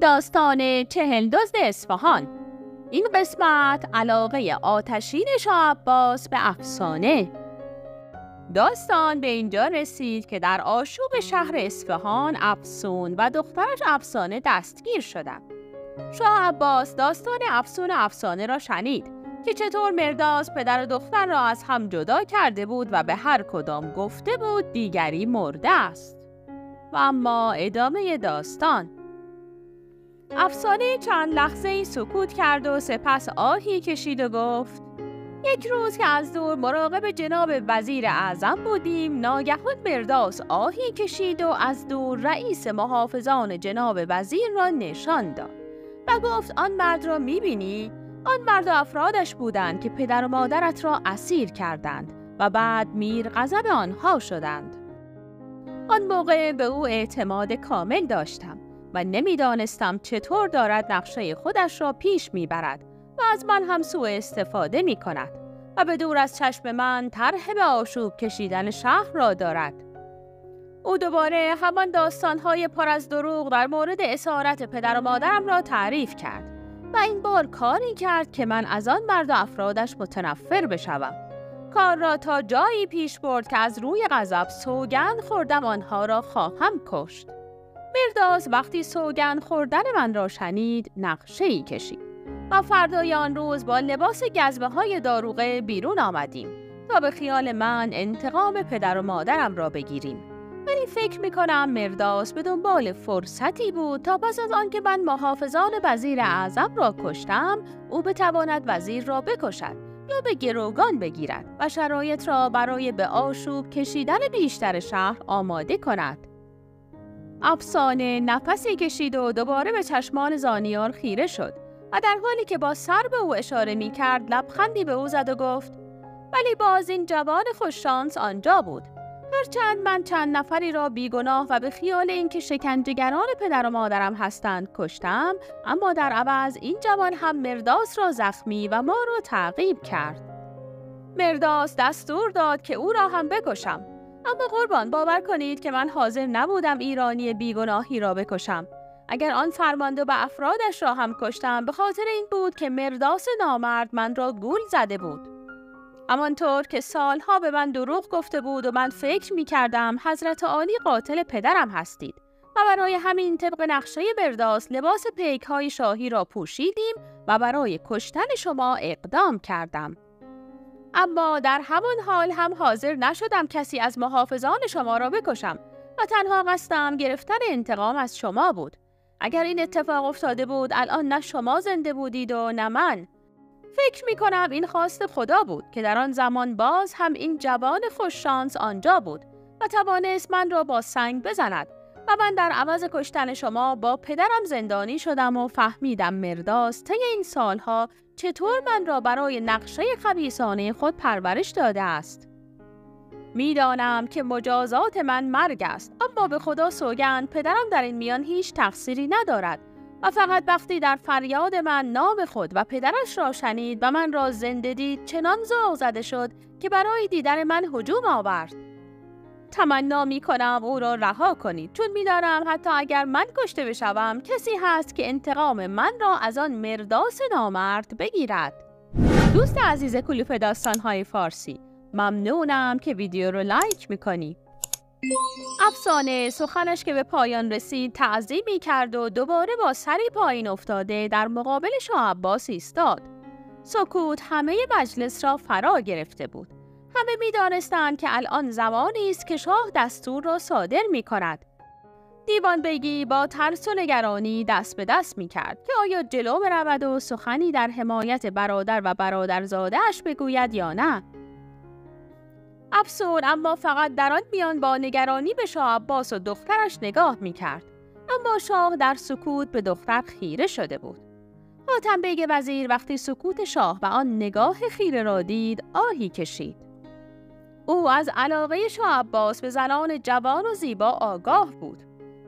داستان چهل دزد اصفهان این قسمت علاقه آتشین شاه عباس به افسانه داستان به اینجا رسید که در آشوب شهر اصفهان افسون و دخترش افسانه دستگیر شدند. شاه عباس داستان افسون افسانه را شنید که چطور مرداز پدر و دختر را از هم جدا کرده بود و به هر کدام گفته بود دیگری مرده است. و اما ادامه داستان افسانه چند لحظه ای سکوت کرد و سپس آهی کشید و گفت یک روز که از دور مراقب جناب وزیر اعظم بودیم ناگهان مرداس آهی کشید و از دور رئیس محافظان جناب وزیر را نشان داد و گفت آن مرد را می‌بینی؟ آن مرد و افرادش بودند که پدر و مادرت را اسیر کردند و بعد میر غضب آنها شدند آن موقع به او اعتماد کامل داشتم و نمی‌دانستم چطور دارد نقشه خودش را پیش می‌برد و از من هم سوء استفاده می کند و به دور از چشم من طرح به آشوب کشیدن شهر را دارد. او دوباره همان داستانهای پر از دروغ در مورد اسارت پدر و مادرم را تعریف کرد و این بار کاری کرد که من از آن مرد و افرادش متنفر بشوم. کار را تا جایی پیش برد که از روی غضب سوگند خوردم آنها را خواهم کشت. مرداز وقتی سوگند خوردن من را شنید نقشه ای کشید. و فردای آن روز با لباس گزبه های داروغه بیرون آمدیم تا به خیال من انتقام پدر و مادرم را بگیریم. ولی فکر می کنم مرداس به دنبال فرصتی بود تا پس از آنکه من محافظان وزیر اعظم را کشتم او بتواند وزیر را بکشد یا به گروگان بگیرد و شرایط را برای به آشوب کشیدن بیشتر شهر آماده کند. افسانه نفسی کشید و دوباره به چشمان زانیار خیره شد و در حالی که با سر به او اشاره می کرد لبخندی به او زد و گفت ولی باز این جوان خوششانس آنجا بود. هرچند من چند نفری را بیگناه و به خیال اینکه شکنجهگران پدر و مادرم هستند کشتم اما در عوض این جوان هم مرداس را زخمی و ما را تعقیب کرد. مرداس دستور داد که او را هم بکشم. اما قربان باور کنید که من حاضر نبودم ایرانی بیگناهی را بکشم اگر آن فرمانده به افرادش را هم کشتم به خاطر این بود که مرداس نامرد من را گول زده بود همانطور که سالها به من دروغ گفته بود و من فکر می کردم حضرت عالی قاتل پدرم هستید و برای همین طبق نقشه برداس لباس پیک های شاهی را پوشیدیم و برای کشتن شما اقدام کردم. اما در همان حال هم حاضر نشدم کسی از محافظان شما را بکشم و تنها قصدم گرفتن انتقام از شما بود. اگر این اتفاق افتاده بود الان نه شما زنده بودید و نه من. فکر می کنم این خواست خدا بود که در آن زمان باز هم این جوان خوششانس آنجا بود و توانست من را با سنگ بزند و من در عوض کشتن شما با پدرم زندانی شدم و فهمیدم مرداس طی این سالها چطور من را برای نقشه خبیسانه خود پرورش داده است. می‌دانم که مجازات من مرگ است اما به خدا سوگند پدرم در این میان هیچ تقصیری ندارد و فقط وقتی در فریاد من نام خود و پدرش را شنید و من را زنده دید چنان ذوق زده شد که برای دیدن من هجوم آورد تمنا می کنم او را رها کنید چون می‌دانم حتی اگر من کشته بشوم کسی هست که انتقام من را از آن مرداس نامرد بگیرد. دوست عزیز کلوپ داستانهای فارسی ممنونم که ویدیو رو لایک می‌کنی. افسانه سخنش که به پایان رسید تعظیمی کرد و دوباره با سری پایین افتاده در مقابل شاه عباس ایستاد. سکوت همه مجلس را فرا گرفته بود. همه می‌دانستند که الان زمانی است که شاه دستور را صادر می کند. دیوان بگی با ترس و نگرانی دست به دست می کرد که آیا جلو برود و سخنی در حمایت برادر و برادرزاده اش بگوید یا نه. افسون اما فقط در آن میان با نگرانی به شاه عباس و دخترش نگاه می کرد. اما شاه در سکوت به دختر خیره شده بود. حاتم بیگ وزیر وقتی سکوت شاه و آن نگاه خیره را دید آهی کشید. او از علاقه شاه عباس به زنان جوان و زیبا آگاه بود.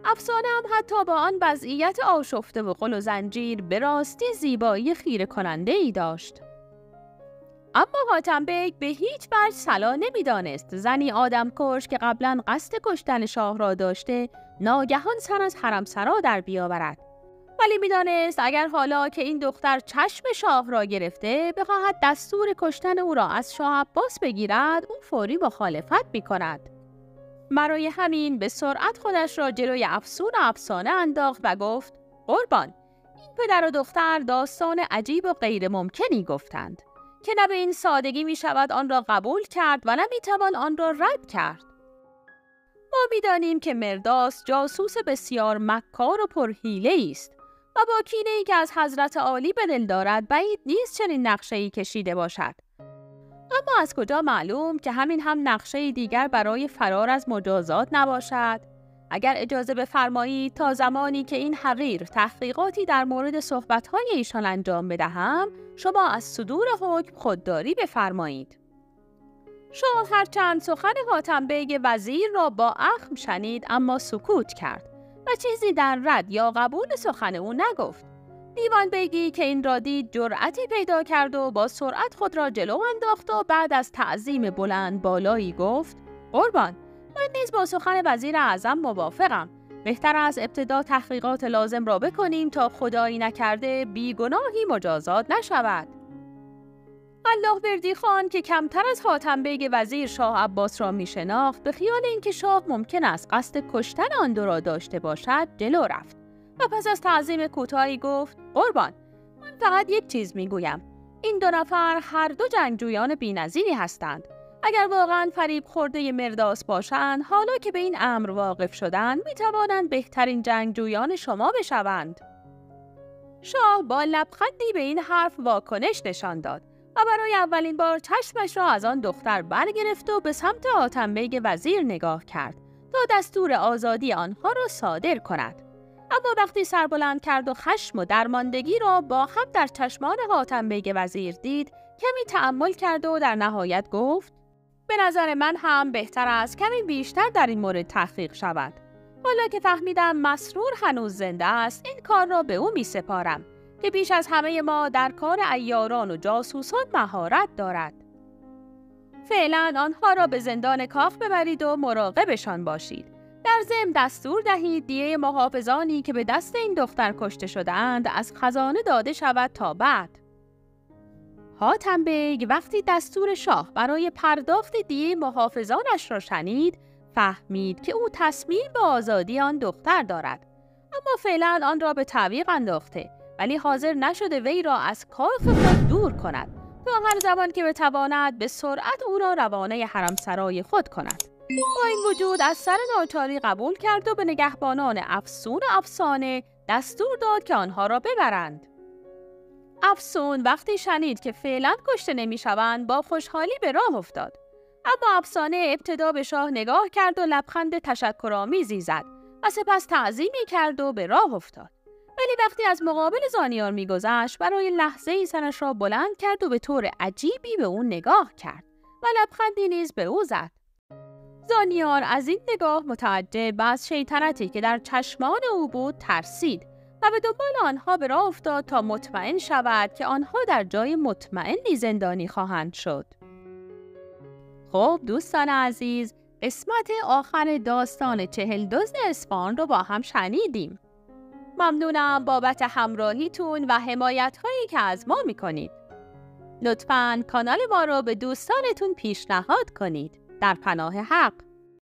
افسانه هم حتی با آن وضعیت آشفته و غل و زنجیر به راستی زیبایی خیره کننده ای داشت. اما حاتم بیگ به هیچ وجه صلاح نمی‌دانست زنی آدم کش که قبلا قصد کشتن شاه را داشته ناگهان سر از حرم سرا در بیاورد ولی می‌دانست اگر حالا که این دختر چشم شاه را گرفته بخواهد دستور کشتن او را از شاه عباس بگیرد او فوری مخالفت می کند. برای همین به سرعت خودش را جلوی افسون افسانه انداخت و گفت قربان این پدر و دختر داستان عجیب و غیر ممکنی گفتند که نه به این سادگی می شود آن را قبول کرد و نه می توان آن را رد کرد. ما می‌دانیم که مرداس جاسوس بسیار مکار و پرهیله است و با کینه ای که از حضرت عالی به دل دارد بعید نیست چنین نقشه ای کشیده باشد. اما از کجا معلوم که همین هم نقشه دیگر برای فرار از مجازات نباشد؟ اگر اجازه بفرمایید تا زمانی که این حقیر تحقیقاتی در مورد صحبتهای ایشان انجام بدهم شما از صدور حکم خودداری بفرمایید. شاه هرچند سخن حاتم بیگ وزیر را با اخم شنید اما سکوت کرد و چیزی در رد یا قبول سخن او نگفت. دیوان بیگی که این را دید جرأتی پیدا کرد و با سرعت خود را جلو انداخت و بعد از تعظیم بلند بالایی گفت قربان من نیز با سخن وزیر اعظم موافقم بهتره ابتدا تحقیقات لازم را بکنیم تا خدایی نکرده بیگناهی مجازات نشود الله بردی خان که کمتر از حاتم بیگ وزیر شاه عباس را می شناخت به خیال اینکه شاه ممکن است قصد کشتن آن دو را داشته باشد جلو رفت. و پس از تعظیم کوتاهی گفت قربان من فقط یک چیز می گویم این دو نفر هر دو جنگجویان بینظیری هستند. اگر واقعا فریب خورده مرداس باشند حالا که به این امر واقف شدند می توانند بهترین جنگجویان شما بشوند. شاه با لبخندی به این حرف واکنش نشان داد. برای اولین بار چشمش را از آن دختر برگرفت و به سمت حاتم بیگ وزیر نگاه کرد تا دستور آزادی آنها را صادر کند. اما وقتی سربلند کرد و خشم و درماندگی را با هم در چشمان حاتم بیگ وزیر دید کمی تأمل کرد و در نهایت گفت به نظر من هم بهتر است کمی بیشتر در این مورد تحقیق شود. حالا که فهمیدم مسرور هنوز زنده است این کار را به او می سپارم که بیش از همه ما در کار ایاران و جاسوسان مهارت دارد. فعلا آنها را به زندان کاخ ببرید و مراقبشان باشید. در ضمن دستور دهید دیه محافظانی که به دست این دختر کشته شدهاند از خزانه داده شود تا بعد. حاتم بیگ وقتی دستور شاه برای پرداخت دیه محافظانش را شنید فهمید که او تصمیم به آزادی آن دختر دارد اما فعلا آن را به تعویق انداخته ولی حاضر نشده وی را از کاخ خود دور کند. تا هر زمان که بتواند به سرعت او را روانه حرم سرای خود کند. با این وجود از سر ناچاری قبول کرد و به نگهبانان افسون افسانه دستور داد که آنها را ببرند. افسون وقتی شنید که فعلا کشته نمی‌شوند با خوشحالی به راه افتاد. اما افسانه ابتدا به شاه نگاه کرد و لبخند تشکرآمیزی زد و سپس تعظیمی کرد و به راه افتاد. ولی وقتی از مقابل زانیار میگذشت برای لحظه ای سرش را بلند کرد و به طور عجیبی به او نگاه کرد و لبخندی نیز به او زد. زانیار از این نگاه متعجب و از شیطنتی که در چشمان او بود ترسید و به دنبال آنها به راه افتاد تا مطمئن شود که آنها در جای مطمئنی زندانی خواهند شد. خب دوستان عزیز قسمت آخر داستان چهل دزد اسفان رو با هم شنیدیم. ممنونم بابت همراهیتون و حمایت هایی که از ما می‌کنید. لطفاً کانال ما رو به دوستانتون پیشنهاد کنید. در پناه حق